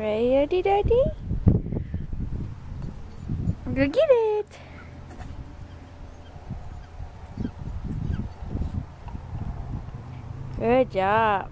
Ready, Daddy? Go get it. Good job.